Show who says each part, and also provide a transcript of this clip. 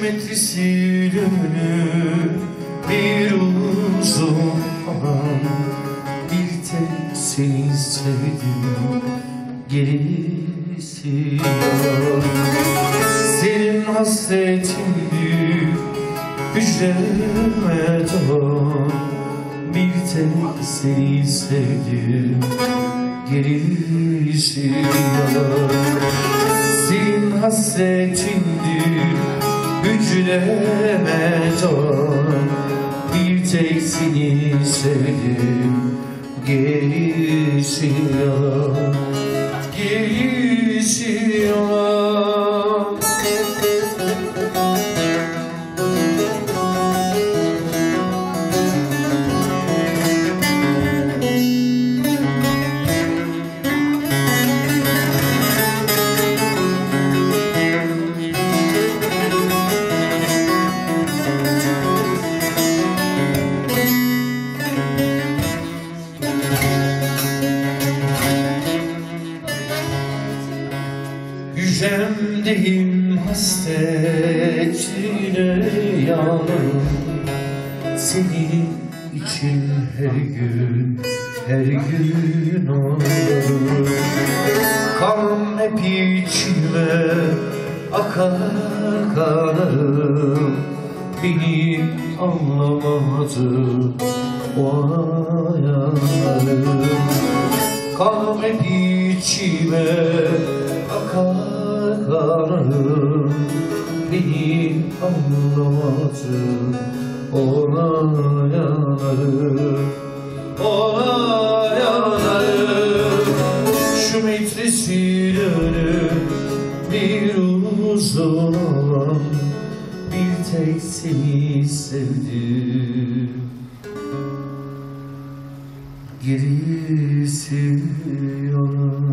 Speaker 1: geometrisi gönlü bir uzun alan Bir tek seni sevdim gerisi yalan Senin hasretini hücreme doğan Bir tek seni sevdim gerisi yalan Senin hasretindir hücreme don Bir tek seni sevdim. Gerisi yok Yüzemdeyim hasretine yanım Senin için her gün, her gün olur Kan hep içime akar kanım Beni anlamadı o ayarım Kan hep içime akar kanım Beni anlamadı ona yanarım Ona yanarım. Şu metresin önü bir uzun Bir tek seni sevdim. Gerisi yalan